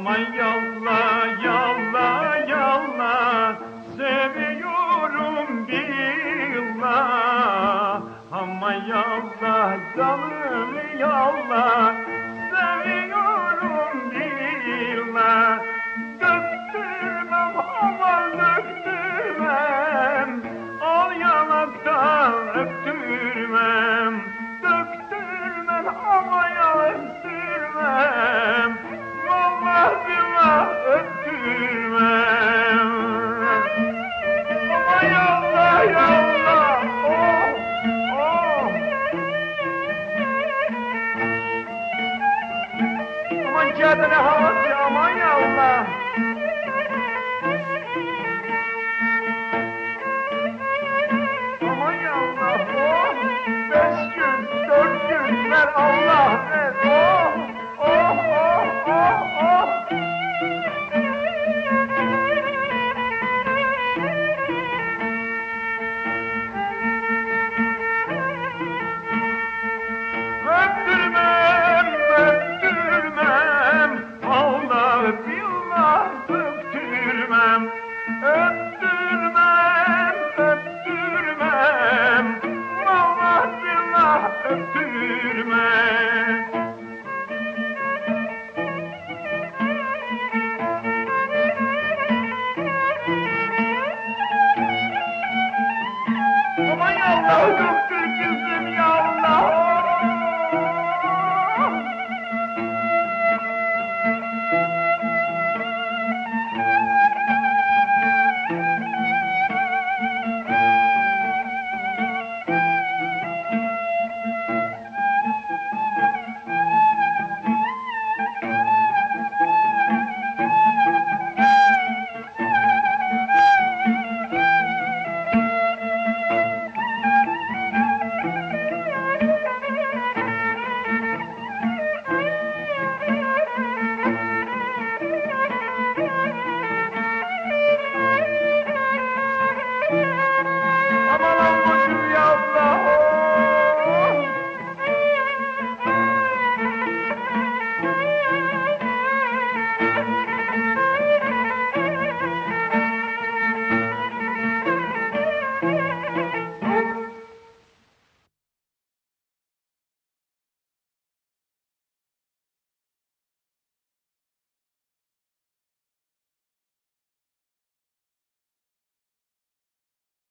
aman yalla yalla yalla seviyorum billah aman yalla canım yalla than a heart. Öptürmem, öptürmem, Allah billah öptürmem. Aman Allah'ım.